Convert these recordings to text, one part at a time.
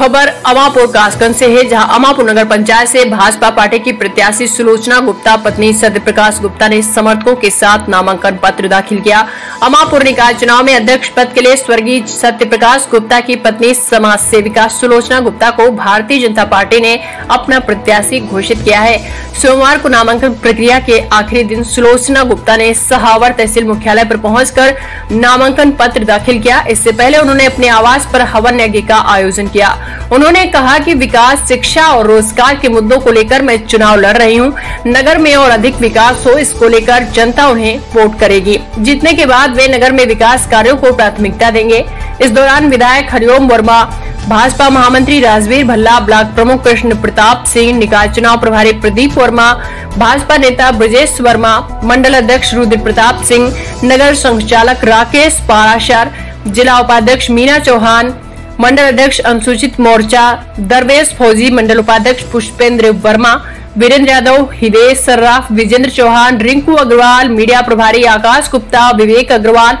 खबर अमापुर कासगंज से है, जहाँ अमापुर नगर पंचायत से भाजपा पार्टी की प्रत्याशी सुलोचना गुप्ता, पत्नी सत्यप्रकाश गुप्ता ने समर्थकों के साथ नामांकन पत्र दाखिल किया। अमापुर निकाय चुनाव में अध्यक्ष पद के लिए स्वर्गीय सत्यप्रकाश गुप्ता की पत्नी समाज सेविका सुलोचना गुप्ता को भारतीय जनता पार्टी ने अपना प्रत्याशी घोषित किया है। सोमवार को नामांकन प्रक्रिया के आखिरी दिन सुलोचना गुप्ता ने सहावर तहसील मुख्यालय पर पहुंचकर नामांकन पत्र दाखिल किया। इससे पहले उन्होंने अपने आवास पर हवन यज्ञ का आयोजन किया। उन्होंने कहा कि विकास, शिक्षा और रोज़गार के मुद्दों को लेकर मैं चुनाव लड़ रही हूँ। नगर में और अधिक विकास हो, इसको लेकर जनता उन्हें वोट करेगी। जीतने के बाद वे नगर में विकास कार्यो को प्राथमिकता देंगे। इस दौरान विधायक हरिओम वर्मा, भाजपा महामंत्री राजवीर भल्ला, ब्लॉक प्रमुख कृष्ण प्रताप सिंह, निकाय चुनाव प्रभारी प्रदीप वर्मा, भाजपा नेता ब्रजेश वर्मा, मंडल अध्यक्ष रुद्र प्रताप सिंह, नगर संचालक राकेश पाराशर, जिला उपाध्यक्ष मीना चौहान मंडल अध्यक्ष अनुसूचित मोर्चा, दरवेश फौजी मंडल उपाध्यक्ष पुष्पेंद्र वर्मा, वीरेंद्र यादव हिदेश सर्राफ, विजेंद्र चौहान, रिंकू अग्रवाल, मीडिया प्रभारी आकाश गुप्ता, विवेक अग्रवाल,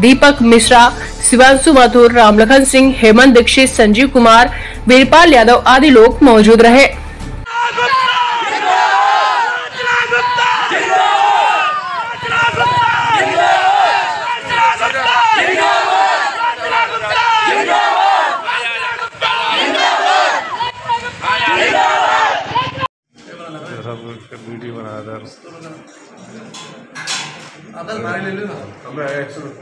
दीपक मिश्रा, शिवांशु माथुर, रामलखन सिंह, हेमंत दीक्षित, संजीव कुमार, वीरपाल यादव आदि लोग मौजूद रहे। ആയിരുന്നു നമ്മുടെ ആക്സിഡന്റ്